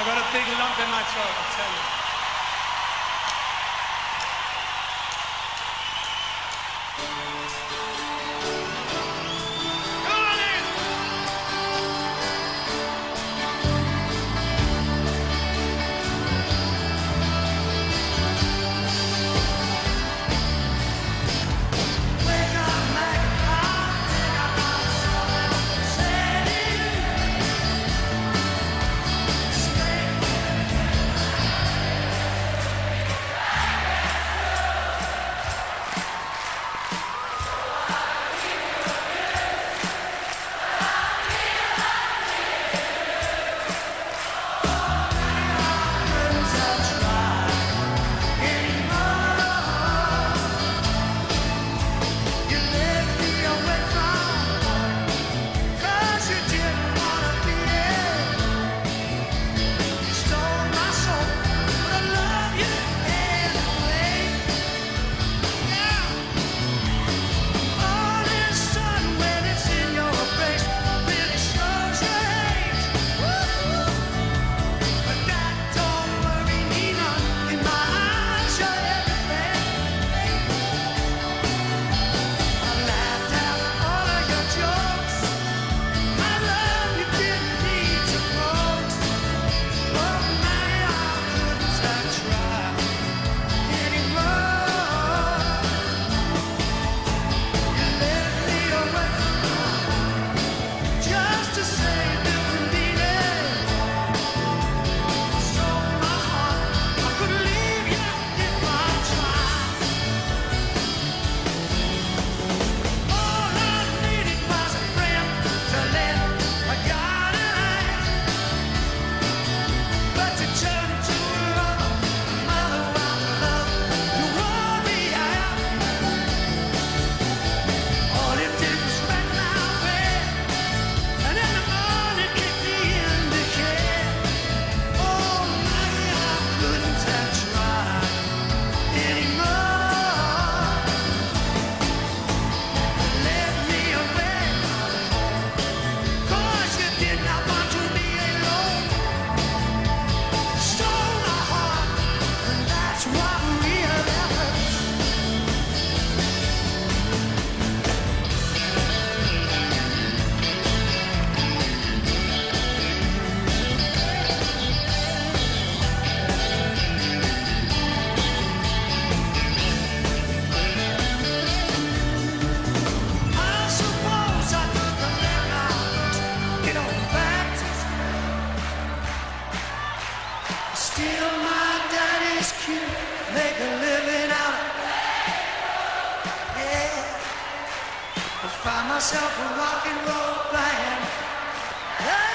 I've got a big lump in my throat, I tell you. Find myself a rock and roll band. Hey!